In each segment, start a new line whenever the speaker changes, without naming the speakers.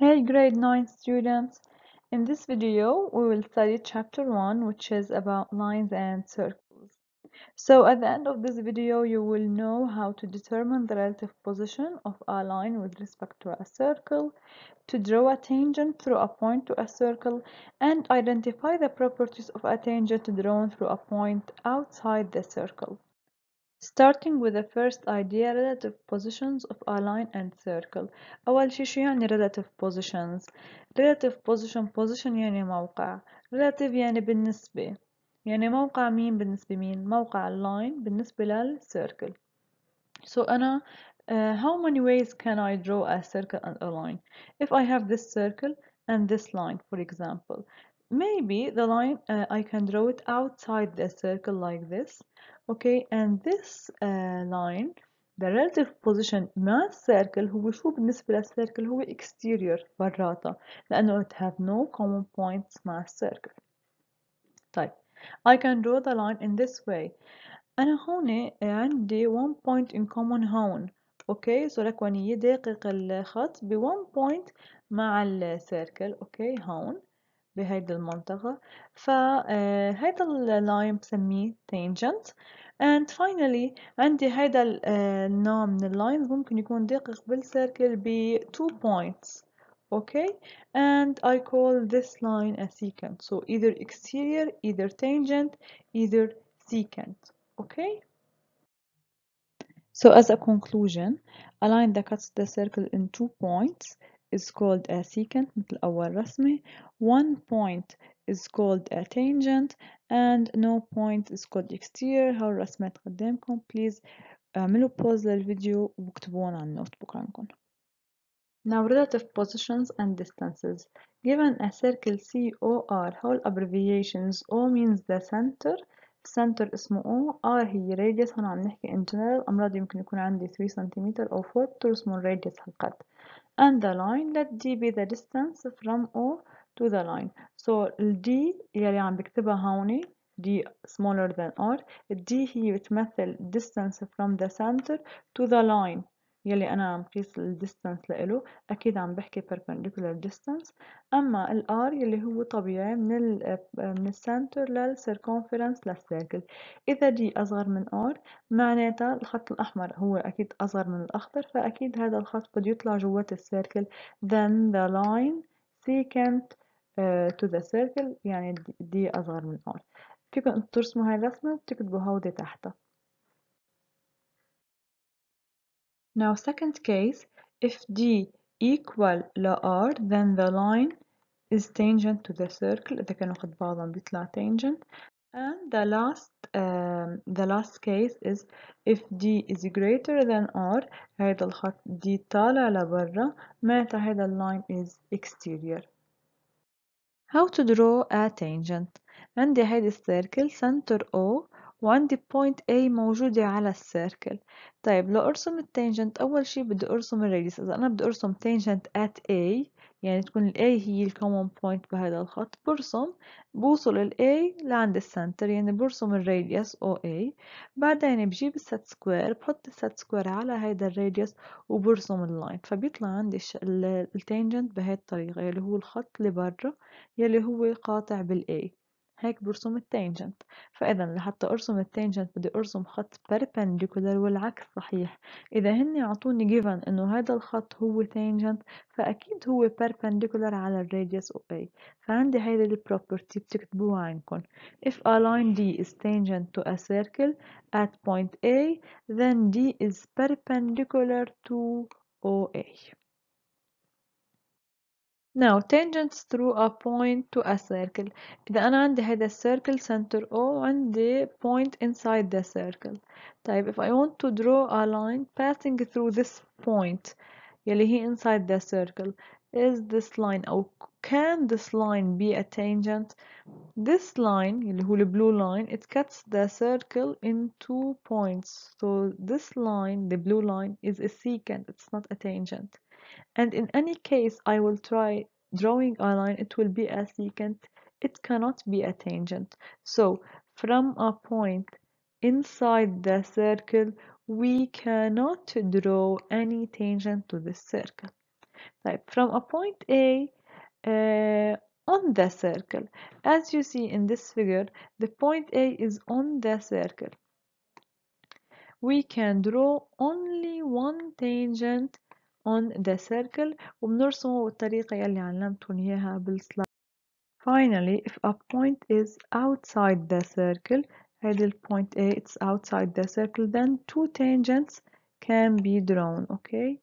Hey grade 9 students, in this video we will study chapter 1 which is about lines and circles. So at the end of this video you will know how to determine the relative position of a line with respect to a circle, to draw a tangent through a point to a circle, and identify the properties of a tangent drawn through a point outside the circle Starting with the first idea relative positions of a line and circle أول شي شو يعني relative positions relative position position يعني موقع relative يعني بالنسبة يعني موقع مين بالنسبة مين موقع اللاين بالنسبة للcircle so أنا uh, how many ways can I draw a circle and a line if I have this circle and this line for example maybe the line uh, I can draw it outside the circle like this Okay and this uh, line the relative position مع ال circle هو شو بالنسبة لل circle هو exterior براتا لأنه it have no common points مع ال circle طيب I can draw the line in this way. أنا هون عندي one point in common هون. okay سو لك واني يدقق الخط ب one point مع ال circle okay هون بهيدي المنطقة. فهيدا ال line بسميه tangent. and finally عندي هيدا النوع من اللاينز ممكن يكون دقيق بالسيركل ب two points okay and I call this line a secant so either exterior either tangent either secant okay so as a conclusion a line that cuts the circle in two points is called a secant مثل أول رسمة one point is called a tangent and no point is called exterior هاو الرسمات قدامكم please اعملوا pause للفيديو واكتبوهم على النوت بوك عندكم Now relative positions and distances given a circle COR هول abbreviations O means the center center اسمه O R هي radius هون عم نحكي in general أمراض يمكن يكون عندي 3 سنتيمتر أو 4 بترسموا الراديوس هالقد and the line let D be the distance from O to the line. So D يلي عم بكتبها هون D smaller than R D هي بتمثل distance from the center to the line يلي أنا عم قيس ال distance لإله. أكيد عم بحكي perpendicular distance. أما ال R يلي هو طبيعي من ال من السنتر لل circumference للسيركل إذا D أصغر من R معناتها الخط الأحمر هو أكيد أصغر من الأخضر فأكيد هذا الخط بده يطلع جوات السيركل then the line secant to the circle يعني D أصغر من R فيكم ترسموا هاي الرسمة وتكتبوا هودي تحتها Now second case, if D equal ل R then the line is tangent to the circle إذا كانوا قد بعضهم بيطلع tangent and the last um, the last case is if D is greater than R هذا الخط D طالع لبرا معناتها هذا ال line is exterior How to draw a tangent عندي هيدي السيركل center O وعندي point A موجودة على السيركل طيب لو أرسم التانجنت أول شي بدي أرسم الراديوس إذا أنا بدي أرسم tangent at A يعني تكون ال A هي ال common point بهذا الخط. برسم بوصل ال A لعند ال center يعني برسم ال radius OA بعدين بجيب ال set square بحط ال set square على هيدا ال radius وبرسم ال line فبيطلع عندي ال tangent بهي الطريقة يلي هو الخط اللي برا يلي هو قاطع بال A. هيك برسم ال tangent فإذا لحتى أرسم ال tangent بدي أرسم خط perpendicular والعكس صحيح. إذا هني عطوني given إنه هذا الخط هو tangent فأكيد هو perpendicular على ال radius OA فعندي هيدي ال property بتكتبوها عندكم if a line D is tangent to a circle at point A then D is perpendicular to OA Now tangents through a point to a circle إذا أنا عندي هذا السيركل center O وعندي point inside the circle طيب if I want to draw a line passing through this point يلي هي inside the circle is this line أو can this line be a tangent this line يلي هو the blue line it cuts the circle in two points so this line the blue line is a secant it's not a tangent and in any case I will try drawing a line it will be a secant it cannot be a tangent so from a point inside the circle we cannot draw any tangent to this circle طيب from a point A uh, on the circle as you see in this figure the point A is on the circle we can draw only one tangent on the circle وبنرسمه بالطريقة يلي علمتكم إياها بالسلايد finally if a point is outside the circle هذا ال point A it's outside the circle then two tangents can be drawn okay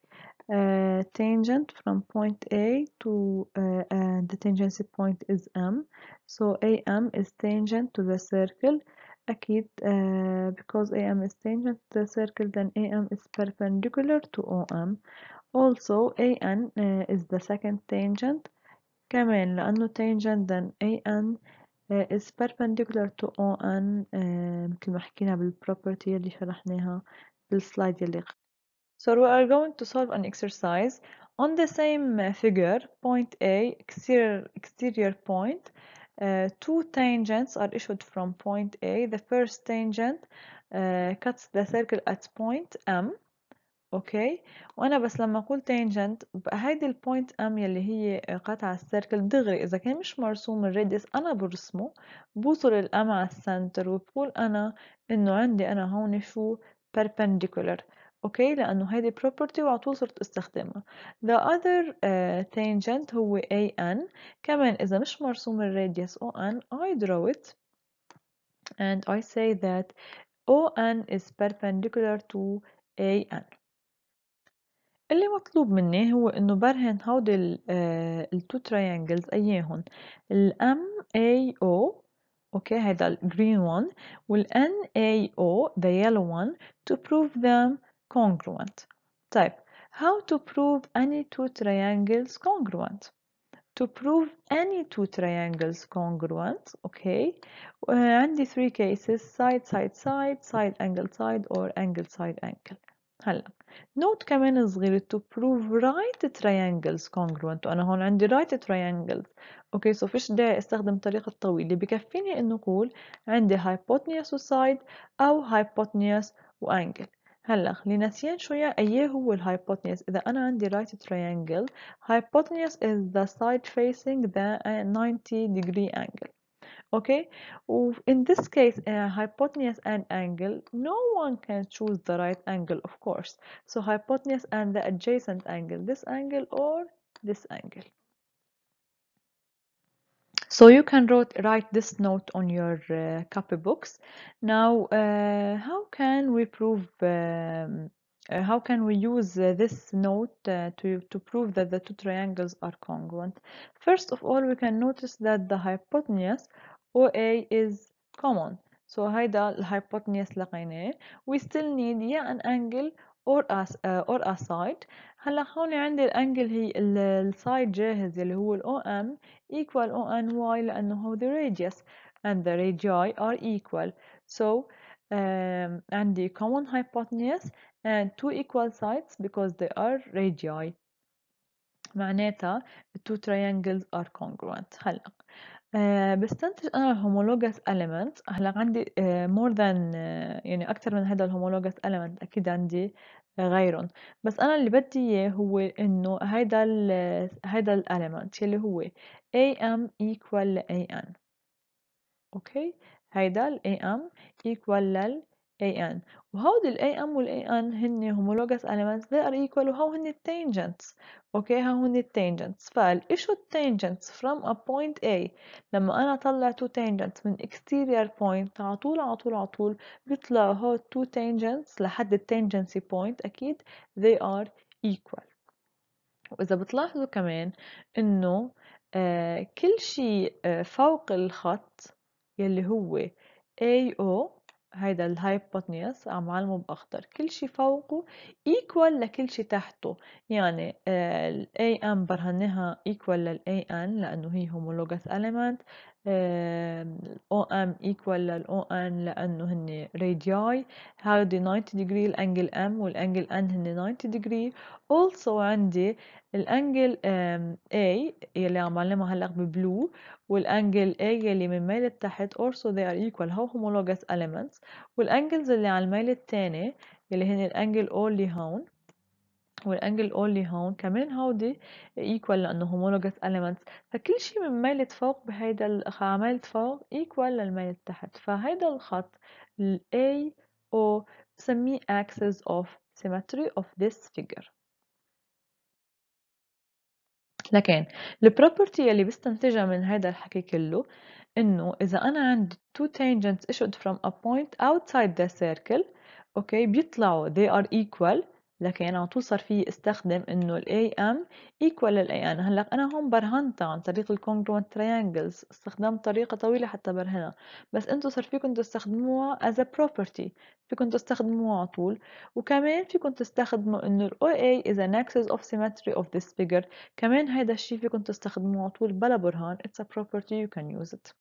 uh, tangent from point A to uh, and the tangency point is M so AM is tangent to the circle أكيد uh, because AM is tangent to the circle then AM is perpendicular to OM also AN uh, is the second tangent كمان لأنه tangent then AN uh, is perpendicular to ON uh, مثل ما حكينا بالproperty اللي شرحناها بالسلايد يلي So we are going to solve an exercise on the same uh, figure, point A, exterior, exterior point. Uh, two tangents are issued from point A. The first tangent uh, cuts the circle at point M. Okay. وأنا بس لما أقول tangent هيدي ال point M يلي هي قطع السيركل دغري. إذا كان مش مرسوم ال radius أنا برسمه بوصل ال M على ال center وبقول أنا إنه عندي أنا هون شو perpendicular. أوكي؟ لأنه هيدي property وعلى طول صرت أستخدمها. The other uh, tangent هو an. كمان إذا مش مرسوم الراديوس on I draw it and I say that on is perpendicular to an. اللي مطلوب مني هو انه برهن هودي التو triangles اياهن ال MAO اوكي هيدا ال green one وال NAO the yellow one to prove them congruent طيب how to prove any two triangles congruent to prove any two triangles congruent okay uh, عندي three cases side side side side angle side or angle side angle هلا نوت كمان صغيرة to prove right triangles congruent. وأنا هون عندي right triangles. أوكي سو فيش داعي أستخدم الطريقة الطويلة بكفيني إنه أقول عندي hypotenuse وسايد أو hypotenuse وانجل هلا خلينا نسيان شوية أيه هو الهايبوتنيوس إذا أنا عندي right triangle hypotenuse is the side facing the 90 degree angle. Okay? In this case uh, hypotenuse and angle no one can choose the right angle of course. So hypotenuse and the adjacent angle this angle or this angle. So you can wrote, write this note on your uh, copybooks now uh, how can we prove um, uh, how can we use uh, this note uh, to, to prove that the two triangles are congruent? First of all, we can notice that the hypotenuse OA is common. So هيدا الhypotenuse لقيناه. We still need yeah an angle or a, uh, or a side. هلا هون عندي الانجل هي السايد جاهز اللي هو ال OM equal ONY لأنه هو the radius and the radii are equal. So um, عندي common hypotenuse and two equal sides because they are radii معناتها two triangles are congruent هلا uh بستنتج أنا ال homologous element. هلأ عندي uh more than uh يعني أكتر من هذا ال homologous element أكيد عندي غيرهم. بس أنا اللي بدي إياه هو إنه هيدا ال هيدا ال element يلي هو AM equal ل AN okay؟ هيدا ال AM equal لل AN وهودي ال AM وال AN هن homologous elements they are equal وهو هن ال tangents okay ها هن ال tangents فال issued ال tangents from a point A لما أنا أطلع two tangents من exterior point على طول على طول على طول بيطلع هو two tangents لحد ال tangency point أكيد they are equal وإذا بتلاحظوا كمان إنه آه كل شيء آه فوق الخط يلي هو ال AO هيدا ال hypotenuse عم علمه بأخضر كل شي فوقه equal لكل شي تحته. يعني ال AM برهنها equal لل AN لأنه هي homologous element ال OM equal لل ON لأنه هن radii. هذه 90 degree ال angle M وال angle N هن 90 degree. Also عندي ال angle A يلي عم علمها هلأ ب blue وال angle A يلي من ميل لتحت also they are equal. هو homologous elements. وال angles اللي على الميل التاني يلي هن ال angle O اللي هون. وال angle O يلي هون كمان هودي equal لأنه homologous elements. فكل شيء من ميلة فوق بهيدا العملة فوق equal للميلة تحت. فهيدا الخط ال O بسميه axis of symmetry of this figure. لكن ال property يلي بستنتجها من هذا الحكي كله إنه إذا أنا عندي two tangents issued from a point outside the circle okay بيطلعوا they are equal لكن على طول صار في استخدم إنه ال AM equal لل AN هلأ أنا هون برهنتها عن طريق ال triangles. استخدمت طريقة طويلة حتى برهنها. بس أنتو صار فيكم تستخدموها as a property. فيكم تستخدموها على طول. وكمان فيكم تستخدموا إنه ال OA is an axis of symmetry of this figure. كمان هيدا الشيء فيكم تستخدموه على طول بلا برهان. It's a property. You can use it.